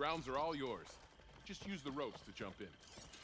Grounds are all yours. Just use the ropes to jump in.